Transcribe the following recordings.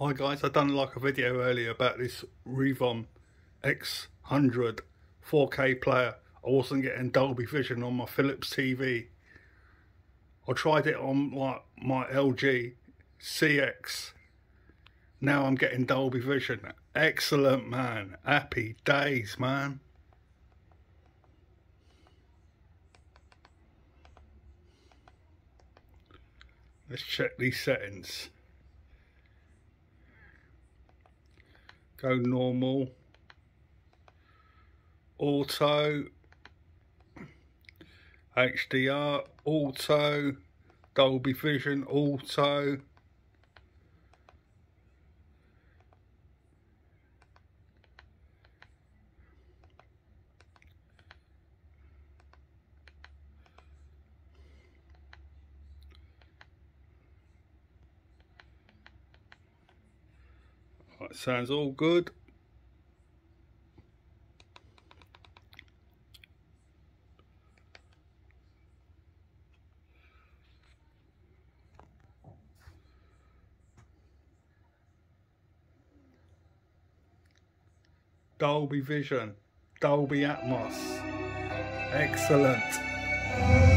Hi guys, I done like a video earlier about this Reavon X100 4K player. I wasn't getting Dolby Vision on my Philips TV. I tried it on like my LG CX. Now I'm getting Dolby Vision. Excellent man. Happy days man. Let's check these settings. Go normal. Auto. HDR auto. Dolby Vision auto Sounds all good. Dolby Vision, Dolby Atmos. Excellent.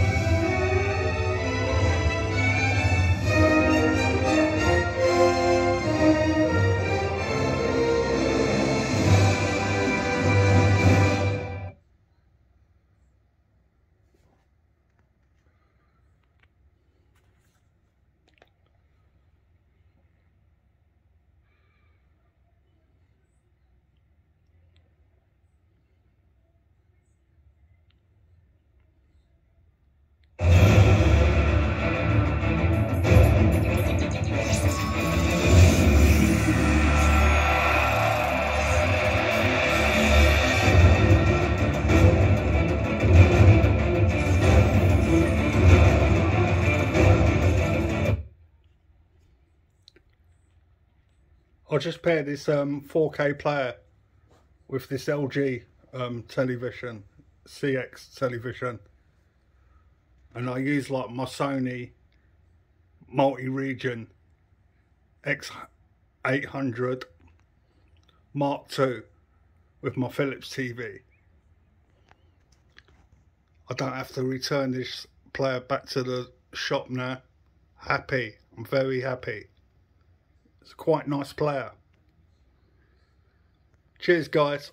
I just paired this um, 4K player with this LG um, television, CX television. And I use like my Sony multi-region X800 Mark II with my Philips TV. I don't have to return this player back to the shop now. Happy, I'm very happy. It's a quite nice player. Cheers, guys.